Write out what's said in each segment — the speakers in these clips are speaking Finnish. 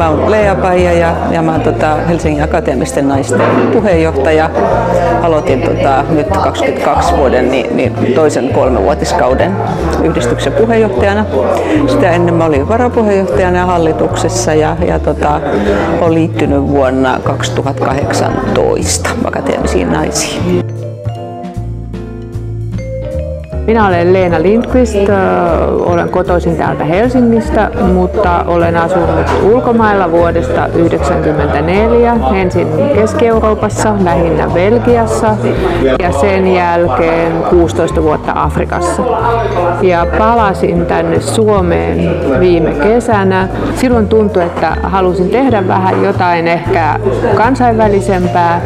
mä oon Lea Paija ja, ja mä oon tota Helsingin Akateemisten naisten puheenjohtaja. Aloitin tota, nyt 22 vuoden niin, niin toisen kolmevuotiskauden yhdistyksen puheenjohtajana. Sitä ennen mä olin varapuheenjohtajana hallituksessa ja, ja tota, olen liittynyt vuonna 2018 akateemisiin naisiin. Minä olen Leena Lindqvist, olen kotoisin täältä Helsingistä, mutta olen asunut ulkomailla vuodesta 1994, ensin Keski-Euroopassa, lähinnä Belgiassa ja sen jälkeen 16 vuotta Afrikassa. Ja palasin tänne Suomeen viime kesänä. Silloin tuntui, että halusin tehdä vähän jotain ehkä kansainvälisempää,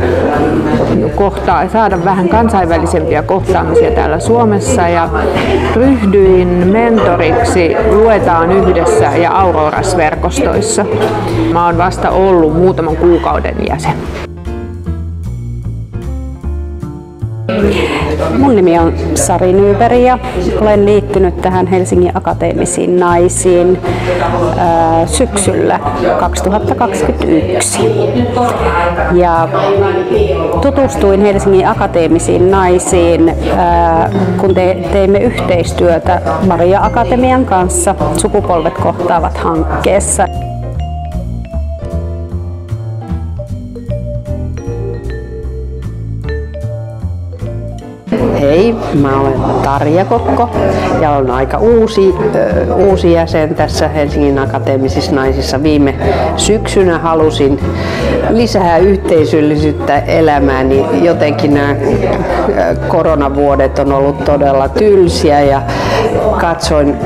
kohtaa, saada vähän kansainvälisempiä kohtaamisia täällä Suomessa ja ryhdyin mentoriksi Luetaan yhdessä ja Auroras-verkostoissa. Mä oon vasta ollut muutaman kuukauden jäsen. Mun nimi on Sari Nyyberg ja olen liittynyt tähän Helsingin akateemisiin naisiin syksyllä 2021. Ja tutustuin Helsingin akateemisiin naisiin, kun te, teimme yhteistyötä Maria Akatemian kanssa Sukupolvet kohtaavat hankkeessa. Mä olen Tarja Kokko ja olen aika uusi, uusi jäsen tässä Helsingin Akateemisissa naisissa. Viime syksynä halusin lisää yhteisöllisyyttä elämään, niin jotenkin nämä koronavuodet on ollut todella tylsiä ja katsoin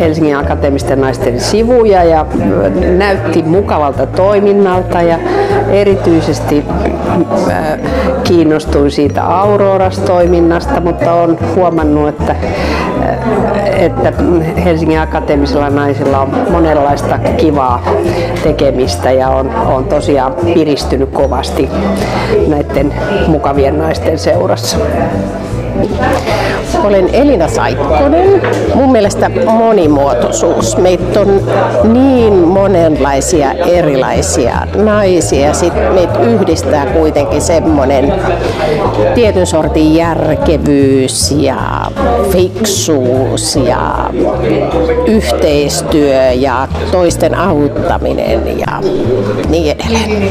Helsingin Akateemisten naisten sivuja ja näytti mukavalta toiminnalta ja erityisesti kiinnostuin siitä Auroras-toiminnasta, mutta olen huomannut, että, että Helsingin akateemisilla naisilla on monenlaista kivaa tekemistä ja on, on tosiaan piristynyt kovasti näiden mukavien naisten seurassa. Olen Elina Saikkonen. Mun mielestä monimuotoisuus. Meitä on niin monenlaisia erilaisia naisia. Sitten meitä yhdistää kuitenkin semmoinen tietyn sortin järkevyys ja fiksuus ja yhteistyö ja toisten auttaminen ja niin edelleen.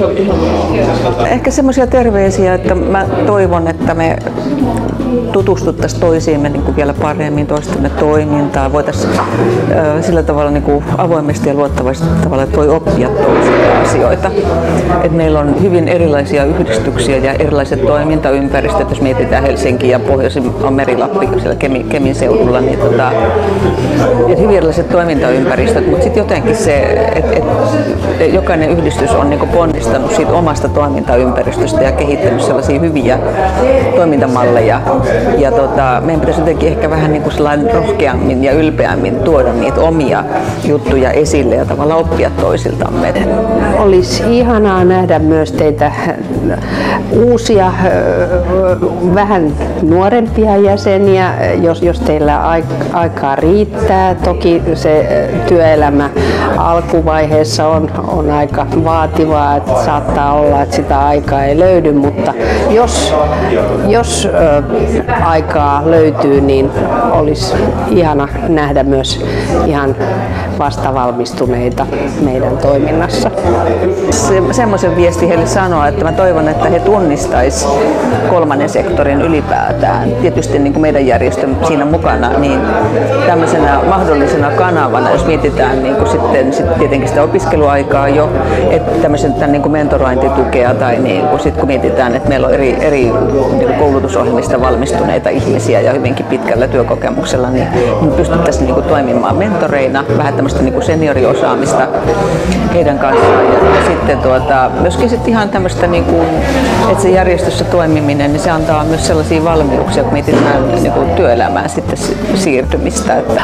Ehkä semmoisia terveisiä, että mä toivon, että me tutustuttaisiin toisiimme niin kuin vielä paremmin toistemme toimintaa, voitaisiin sillä tavalla niin kuin avoimesti ja luottavasti tavalla, voi oppia toisilta asioita. Et meillä on hyvin erilaisia yhdistyksiä ja erilaiset toimintaympäristöt, jos mietitään Helsinki ja Pohjoisin on Merilappi siellä Kemin, Kemin seudulla, niin tota, et hyvin erilaiset toimintaympäristöt, mutta sitten jotenkin se, että et jokainen yhdistys on niin ponnistanut siitä omasta toimintaympäristöstä ja kehittänyt sellaisia hyviä toimintamalleja ja tota, meidän pitäisi jotenkin ehkä vähän niin kuin rohkeammin ja ylpeämmin tuoda niitä omia juttuja esille ja tavallaan oppia toisiltamme. Olisi ihanaa nähdä myös teitä uusia, vähän nuorempia jäseniä, jos, jos teillä aikaa riittää. Toki se työelämä alkuvaiheessa on, on aika vaativaa, että saattaa olla, että sitä aikaa ei löydy, mutta jos, jos aikaa löytyy, niin olisi ihana nähdä myös ihan vastavalmistuneita meidän toiminnassa. Se, semmoisen viesti heille sanoa, että mä toivon, että he tunnistaisi kolmannen sektorin ylipäätään. Tietysti niin kuin meidän järjestön siinä mukana, niin tämmöisenä mahdollisena kanavana, jos mietitään niin kuin sitten, sitten tietenkin sitä opiskeluaikaa jo, että tämmöisen tämän niin kuin mentorointitukea tai niin kuin, sit kun mietitään, että meillä on eri, eri niin koulutusohjelmista valmistuneita ihmisiä ja hyvinkin pitkällä työkokemuksella, niin, niin pystyttäisiin niin kuin toimimaan mentoreina, vähän tämmöistä niin kuin senioriosaamista heidän kanssaan. Ja, sitten tuota, myöskin sitten ihan tämmöistä, niin kuin, että se järjestössä toimiminen, niin se antaa myös sellaisia valmiuksia, kun mietitään niin työelämään sitten siirtymistä. Että...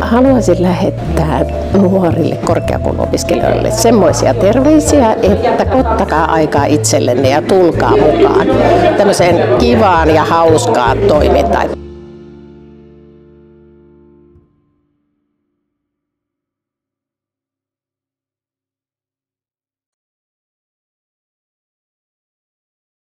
Haluaisin lähettää nuorille korkeakouluopiskelijoille semmoisia terveisiä, että ottakaa aikaa itsellenne ja tulkaa mukaan tämmöiseen kivaan ja hauskaan toimintaan.